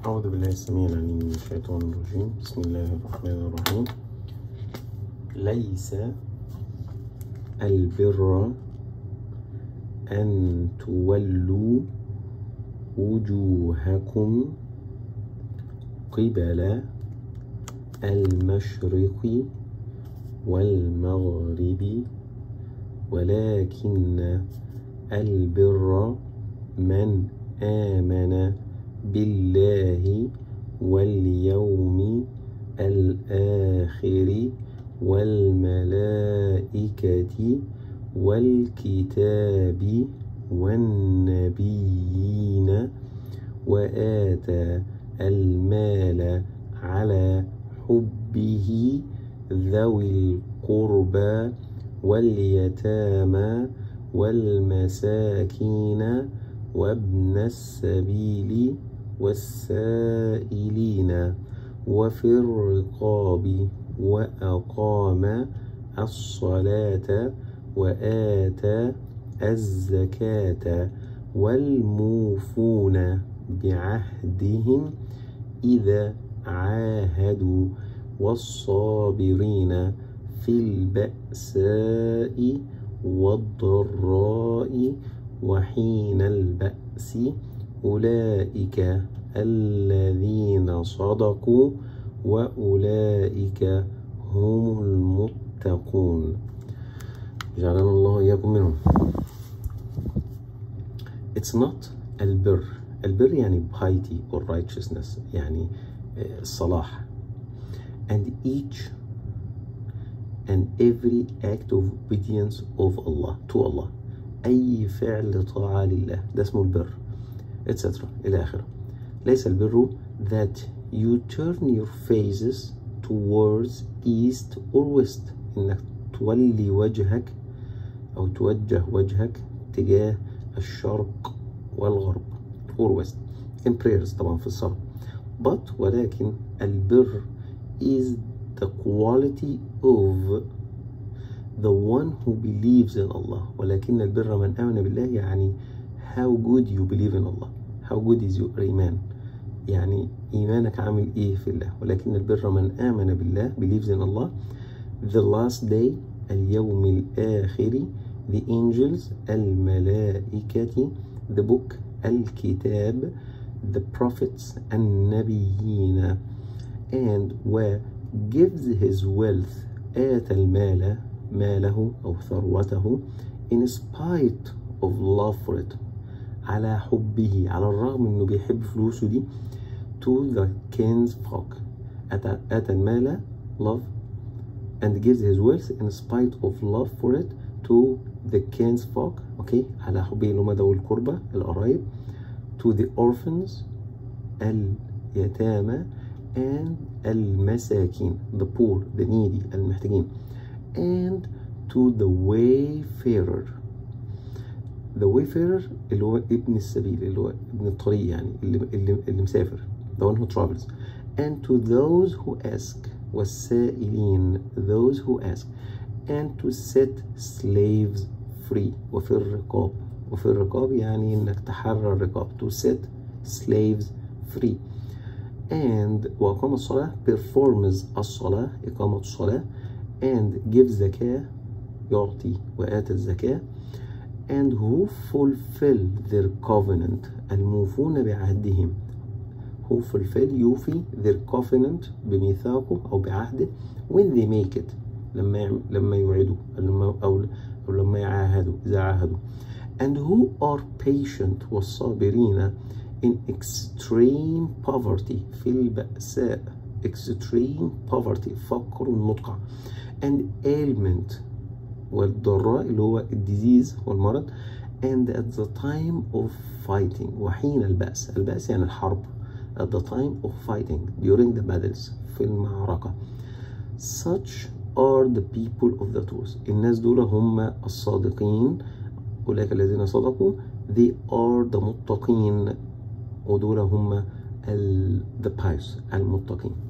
أعوذ بالله السميع العليم من الشيطان الرجيم. بسم الله الرحمن الرحيم. ليس البر أن تولوا وجوهكم قبل المشرق والمغرب ولكن البر من آمن بالله واليوم الآخر والملائكة والكتاب والنبيين وآتى المال على حبه ذوي القربى واليتامى والمساكين وابن السبيل والسائلين وفي الرقاب وأقام الصلاة وآتى الزكاة والموفون بعهدهم إذا عاهدوا والصابرين في البأساء والضراء وحين البأس أولئك الذين صدقوا وأولئك هم المتقون. جعلنا الله إياكم منهم. It's not البر. البر يعني piety or righteousness يعني الصلاح and each and every act of obedience of Allah to Allah. أي فعل طاعة لله. ده اسمه البر etc إلى آخره. ليس البر that you turn your faces towards east or west. إنك تولي وجهك أو توجه وجهك تجاه الشرق والغرب or west. In prayers طبعا في الصلاة. But ولكن البر is the quality of the one who believes in Allah ولكن البر من آمن بالله يعني how good you believe in Allah how good is your iman يعني إيمانك عامل إيه في الله ولكن البر من آمن بالله believes in Allah the last day اليوم الآخر the angels الملائكة the book الكتاب the prophets النبيين and و gives his wealth آتى المال ماله أو ثروته in spite of love for it على حبه على الرغم انه بيحب فلوسه دي to the kinsfolk أتى, أتى المال love and gives his wealth in spite of love for it to the kinsfolk okay على حبه اللي هم ذوي القربى القرايب to the orphans اليتامى and المساكين the poor the needy المحتاجين and to the wayfarer. The wayfarer اللي هو ابن السبيل اللي هو ابن الطريق يعني اللي, اللي, اللي مسافر the one who travels. And to those who ask والسائلين those who ask. And to set slaves free. وفي الرقاب. وفي الرقاب يعني إنك تحرر الرقاب. To set slaves free. And وأقام الصلاة performs الصلاة إقامة الصلاة. And give زكاة يعطي وآتى الزكاة and who fulfill their covenant الموفون بعهدهم who fulfill يوفي their covenant بميثاقه أو بعهده when they make it لما لما يوعدوا أو أو لما يعاهدوا إذا عاهدوا and who are patient والصابرين in extreme poverty في البأساء extreme poverty فقر مدقع and ailment والضراء اللي هو الديزيز والمرض and at the time of fighting وحين البأس. البأس يعني الحرب. At the time of fighting during the battles في المعركة. Such are the people of the truth. الناس دول هم الصادقين. أولئك الذين صدقوا. They are the متقين. ودول هم ال the pious المتقين.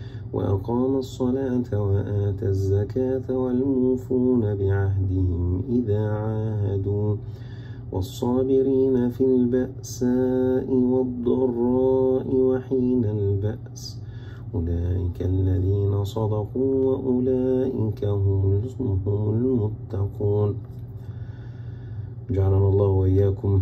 وأقام الصلاة وآتى الزكاة والموفون بعهدهم إذا عاهدوا والصابرين في البأساء والضراء وحين البأس أولئك الذين صدقوا وأولئك هم المتقون. جعلنا الله وإياكم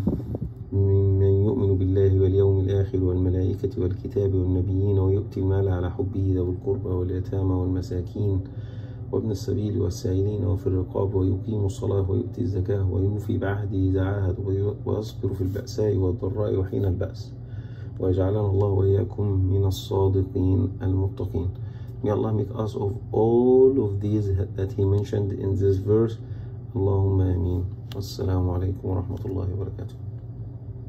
ممن يؤمن بالله واليوم الآخر والملائكة والكتاب والنبيين ويؤتي المال على حبه ذوي القربى واليتامى والمساكين وابن السبيل والسائلين وفي الرقاب ويقيم الصلاة ويؤتي الزكاة ويوفي بعهده إذا عاهد ويصبر في البأساء والضراء وحين البأس. ويجعلنا الله وإياكم من الصادقين المتقين. May Allah make us of all of these that He mentioned in this verse. اللهم آمين السلام عليكم ورحمة الله وبركاته